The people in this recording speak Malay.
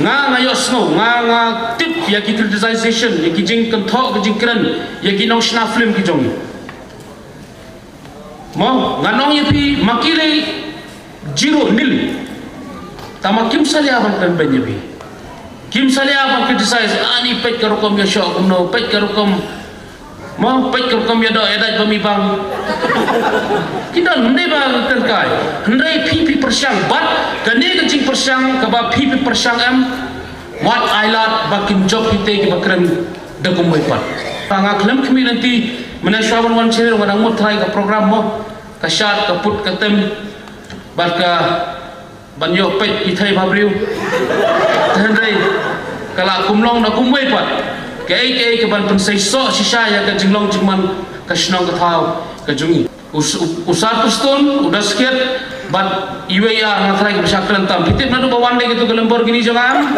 nga ngayo snow nga nga tip ya ki criticization ya ki jing kan thok ki jing kran ya ki nong shna film ki jong. Mo nga nong ya pi makile zero nil. Tama kim salia ban kan ben ya pi? Kim salia ban criticize ani pet karo kom ya shok no pet karo kom mo pet karo kom ya do ya dai pami bang. Kita hindi ba terkai kani kencing persiang kaba pipi persiang am wat ailat bakin job kita ke bakran dagum mai pat panga klam kami nanti mana syawan wan chere wan amut trai ka program mo ka shat ka put ka tem barka banyo pet ithai babriu. Thandai kala kumlong na kumwai pat ke ke ke ban pen sai so sisa ya ka jinglong jingman ka shnong ka thau ka jungi. Pustun udah sekian but iwe ya ngatrai ke besar kerentam kita nak bawa wande gitu ke lembor gini jangan